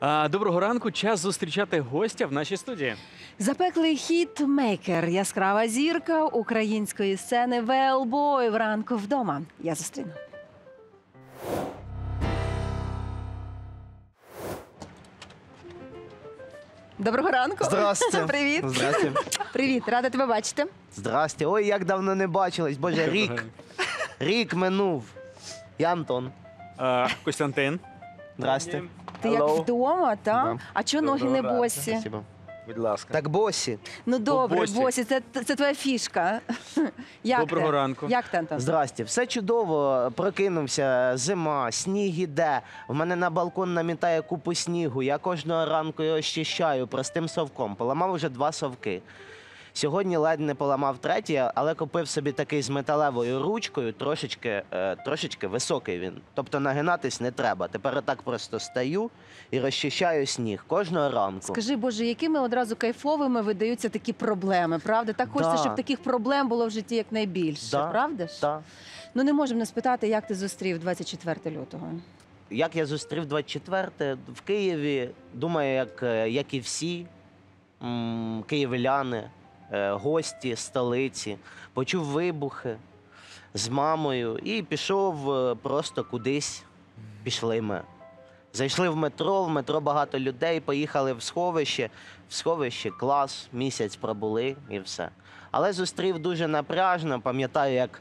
А, доброго ранку. Час зустрічати гостя в нашій студії. Запеклий хіт-мейкер, яскрава зірка української сцени Wellboy вранку вдома. Я зустріну. Доброго ранку. Здрасте. Привіт. Здрасте. Привіт, рада тебе бачити. Здрасте. Ой, як давно не бачились. Боже, рік. Рік минув. Я Антон. Костянтин. Здрасте. Ти як Hello. вдома, та? Да. А чого ноги не босі? Спасибо. Будь ласка. Так босі. Ну добре, босі. босі, це, це твоя фішка. Як Доброго ти? ранку. Як ти, Антон? Здрасте. Все чудово. Прокинувся. Зима, сніг іде. В мене на балкон намітає купу снігу. Я кожного ранку його щищаю простим совком. Поламав вже два совки. Сьогодні ледь не поламав третій, але купив собі такий з металевою ручкою, трошечки, е, трошечки високий він. Тобто нагинатись не треба. Тепер отак просто стаю і розчищаю сніг кожного ранку. Скажи, Боже, якими одразу кайфовими видаються такі проблеми, правда? Так хочеться, Да. щоб таких проблем було в житті якнайбільше, Да. правда ж? Так. Ну не можемо не спитати, як ти зустрів 24 лютого. Як я зустрів 24 в Києві, думаю, як, е, як і всі м, київляни, гості столиці, почув вибухи з мамою і пішов е, просто кудись. Пішли ми. Зайшли в метро, в метро багато людей, поїхали в сховище. В сховище клас, місяць пробули і все. Але зустрів дуже напряжно. Пам'ятаю, як е,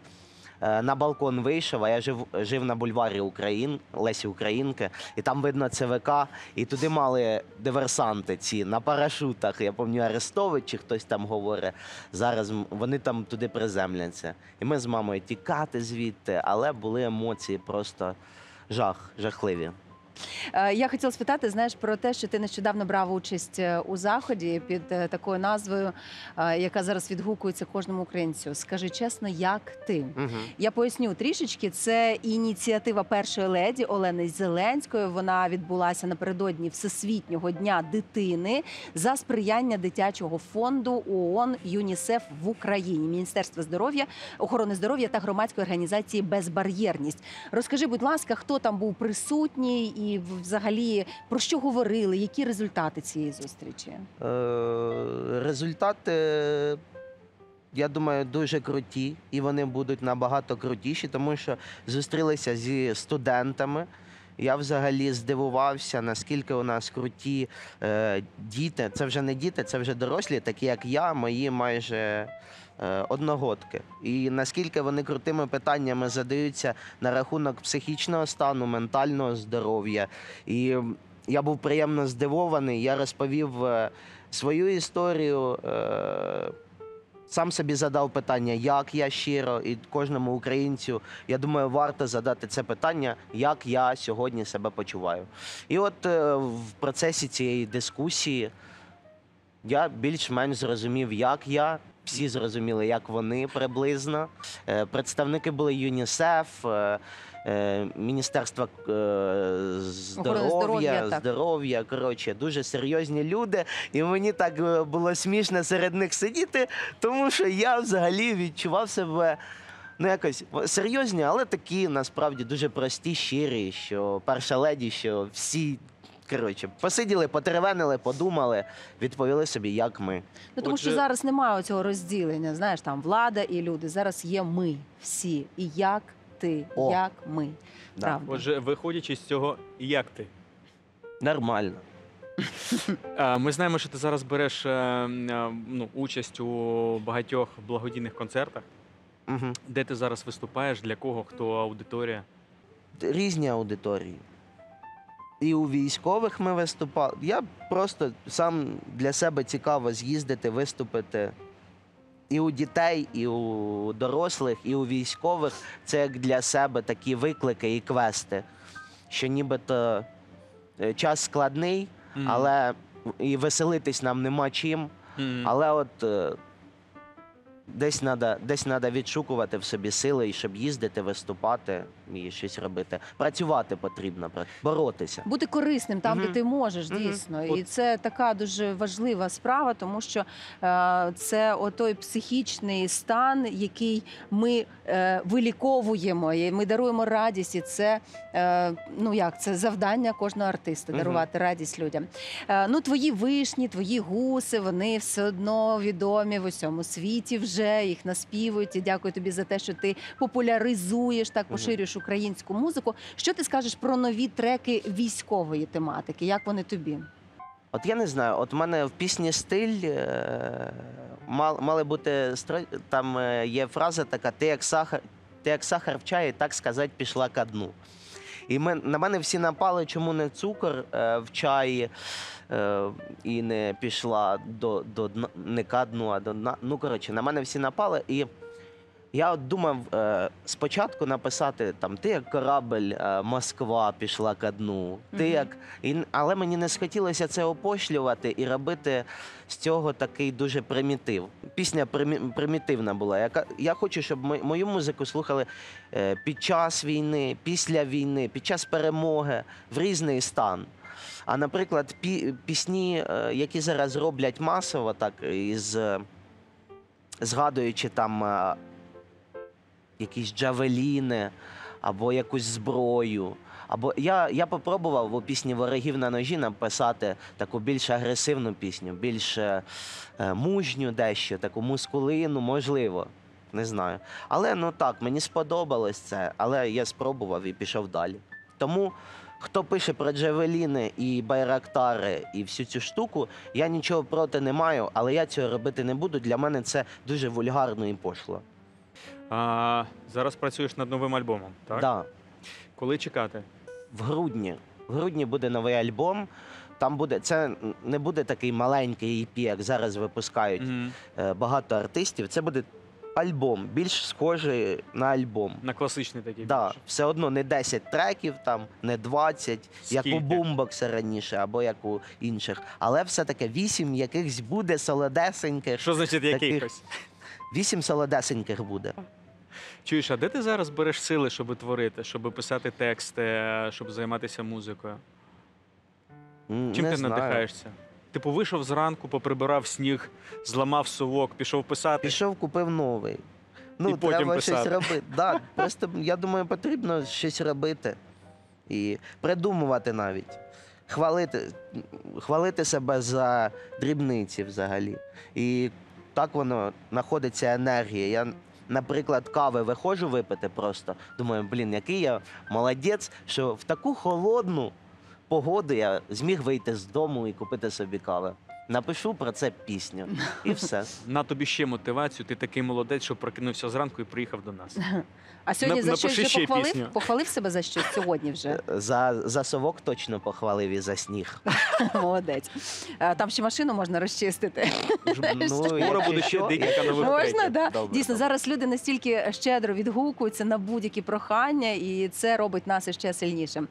на балкон вийшов, а я жив, жив на бульварі Україн, Лесі Українки, і там видно ЦВК, і туди мали диверсанти ці на парашутах. Я пам'ятаю, Арестович хтось там говорить. Зараз вони там туди приземляться. І ми з мамою тікати звідти, але були емоції просто жах, жахливі. Е, Я хотіла спитати, знаєш, про те, що ти нещодавно брав участь е, у заході під е, такою назвою, яка зараз відгукується кожному українцю. Скажи чесно, як ти? Угу. Я поясню трішечки. Це ініціатива першої леді Олени Зеленської. Вона відбулася напередодні Всесвітнього дня дитини за сприяння дитячого фонду ООН ЮНІСЕФ в Україні, Міністерства здоров'я, охорони здоров'я та громадської організації Безбар'єрність. Розкажи, будь ласка, хто там був присутній і взагалі про що говорили, які результати цієї зустрічі? Е, результати, я думаю, дуже круті, і вони будуть набагато крутіші, тому що зустрілися зі студентами. Я взагалі здивувався, наскільки у нас круті е, діти. Це вже не діти, це вже дорослі, такі як я, мої майже е, одногодки. І наскільки вони крутими питаннями задаються на рахунок психічного стану, ментального здоров'я. І я був приємно здивований. Я розповів е, свою історію. Е, сам собі задав питання, як я щиро, і кожному українцю, я думаю, варто задати це питання, як я сьогодні себе почуваю. І от е, в процесі цієї дискусії я більш-менш зрозумів, як я. Всі зрозуміли, як вони приблизно. Е, Представники були ЮНІСЕФ, е, Міністерства е, здоров'я, здоров'я, здоров'я. Коротше, дуже серйозні люди. І мені так е, було смішно серед них сидіти, тому що я взагалі відчував себе. Ну, якось серйозні, але такі насправді дуже прості, щирі, що перша леді, що всі. Коротше, посиділи, потеревенили, подумали, відповіли собі, як ми. Ну тому що зараз немає цього розділення. Знаєш, там влада і люди. Зараз є ми всі. І як ти, О. як ми. Да. Правда. Отже, виходячи з цього, як ти? Нормально. Ми знаємо, що ти зараз береш е, е, ну, участь у багатьох благодійних концертах. Угу. Де ти зараз виступаєш? Для кого? Хто аудиторія? Різні аудиторії. І у військових ми виступали. Я просто сам для себе цікаво з'їздити, виступити. І у дітей, і у дорослих, і у військових це як для себе такі виклики і квести. Що нібито е, час складний, але і веселитись нам нема чим. Але от е, Десь треба десь надо відшукувати в собі сили, і щоб їздити, виступати і щось робити. Працювати потрібно, боротися. Бути корисним там, де ти можеш, дійсно. І це така дуже важлива справа, тому що е, це отой психічний стан, який ми е, виліковуємо, і ми даруємо радість. І це е, ну як це завдання кожного артиста дарувати радість людям. Е, ну, твої вишні, твої гуси, вони все одно відомі в усьому світі вже їх наспівують. І дякую тобі за те, що ти популяризуєш так, поширюєш українську музику. Що ти скажеш про нові треки військової тематики? Як вони тобі? От я не знаю, от в мене в пісні стиль е, мал, мали бути там е, є фраза така: ти як сахар, ти як сахар в чаї, так сказати, пішла ка дну. І мен, на мене всі напали, чому не цукор е, в чаї е, і не пішла до, до дна, не ка а до дна. Ну, коротше, на мене всі напали. І я от думав е, спочатку написати там ти як корабель, е, Москва пішла ка дну. Ти Мгм. як і, але мені не схотілося це опошлювати і робити з цього такий дуже примітив. Пісня примі, примітивна була. Яка я хочу, щоб ми, мою музику слухали е, під час війни, після війни, під час перемоги в різний стан. А наприклад, пі, пісні, е, які зараз роблять масово, так із е, згадуючи там е, якісь джавеліни або якусь зброю. Або я, я попробував у пісні Ворогів на ножі написати таку більш агресивну пісню, більш е, е, мужню дещо, таку мускулину, можливо. Не знаю. Але ну так, мені сподобалось це, але я спробував і пішов далі. Тому, хто пише про джавеліни і байрактари і всю цю штуку, я нічого проти не маю, але я цього робити не буду. Для мене це дуже вульгарно і пошло. А, зараз працюєш над новим альбомом, так? Да. Коли чекати? в грудні. В грудні буде новий альбом. Там буде це не буде такий маленький EP, як зараз випускають Мгм. е, багато артистів. Це буде альбом, більш схожий на альбом. На класичний такий. Да, більше. все одно не 10 треків, там не 20, як у бумбокса раніше, або як у інших. Але все-таки 8 якихось буде солодесеньких. Що значить Таких- якихось? 8 солодесеньких буде. Чуєш, а де ти зараз береш сили, щоб творити, щоб писати тексти, щоб займатися музикою? Чим ти знаю. надихаєшся? Типу, вийшов зранку, поприбирав сніг, зламав совок, пішов писати. Пішов, купив новий. Ну, І потім треба писати. щось робити. Да, просто я думаю, потрібно щось робити і придумувати навіть. Хвалити, хвалити себе за дрібниці взагалі. І так воно знаходиться енергія. Я, наприклад, кави виходжу випити просто. Думаю, блін, який я молодець, що в таку холодну погоду я зміг вийти з дому і купити собі кави. Напишу про це пісню. І все. На тобі ще мотивацію, ти такий молодець, що прокинувся зранку і приїхав до нас. А сьогодні за щось вже ще похвалив? пісню. Похвалив себе за щось сьогодні вже. За, за совок точно похвалив і за сніг. Молодець. Е, Там ще машину можна розчистити. Скоро буде ще що, декілька нових що. Можна, да? Добре, Дійсно, зараз люди настільки щедро відгукуються на будь-які прохання, і це робить нас іще сильнішим.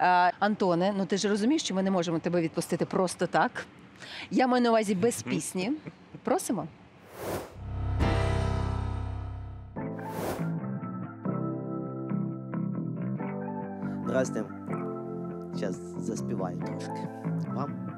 Е, Антоне, ну ти ж розумієш, що ми не можемо тебе відпустити просто так. Я маю на увазі без пісні. Просимо. Здрасте. Зараз заспіваю трошки. Вам?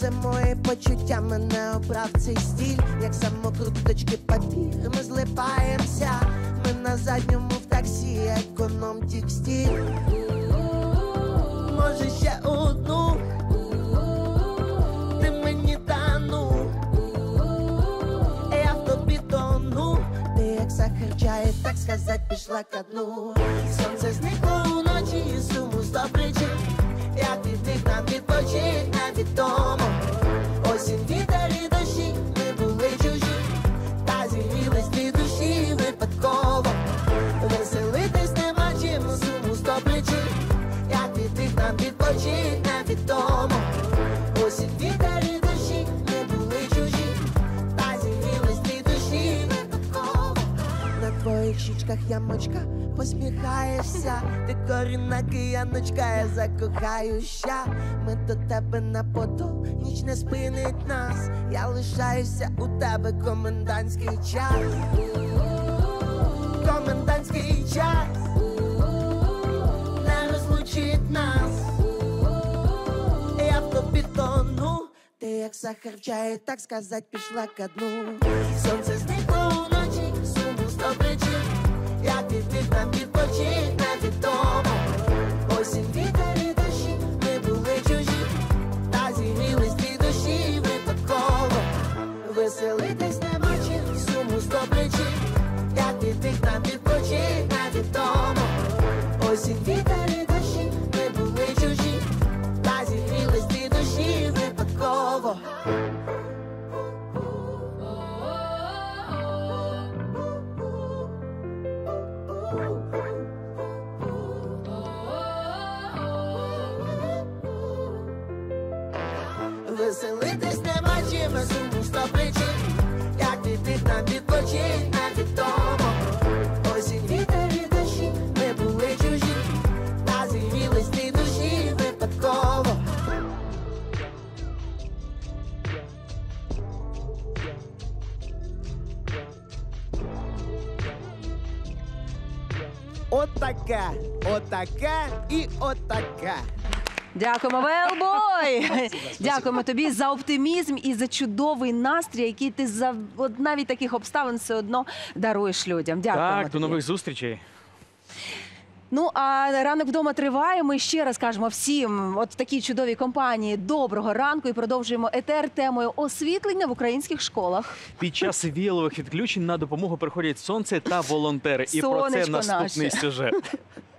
Це моє почуття мене обрав цей стіль, як самокруточки папір. Ми злипаємося. Ми на задньому в таксі, економ текстиль. Може ще одну. Ти мені тану. Я в тобі тону. Ти як сахар так сказать, пішла ко дну. Сонце зникло уночі, і суму сто причин. Як від нам відпочить невідомо. Осінь, вітер і дощі, ми були чужі, та зігрілись дві душі випадково. Веселитись нема чим, суму сто причин. Як нам відпочить твоїх щічках ямочка, посміхаєшся, ти корінна кияночка, я закохаюся. Ми до тебе на подол, ніч не спинить нас. Я лишаюся у тебе комендантський час. Комендантський час не розлучить нас. Я в тобі ти як сахар в чаї, так сказать, пішла ко дну. Сонце зникло уночі, Веселитись нема чим, а суму сто причин, як від тих нам відпочить невідомо. Осінь вітер і дощі, ми були чужі, та зігрілись дві душі випадково. Отаке, отаке і отаке. Дякуємо, Велбой! Дякуємо тобі за оптимізм і за чудовий настрій, який ти за от навіть таких обставин все одно даруєш людям. Дякуємо. Так, до тобі. нових зустрічей. Ну а ранок вдома триває. Ми ще раз кажемо всім, от в такій чудовій компанії доброго ранку і продовжуємо етер темою освітлення в українських школах. Під час віялових відключень на допомогу приходять сонце та волонтери. І про це наступний наше. сюжет.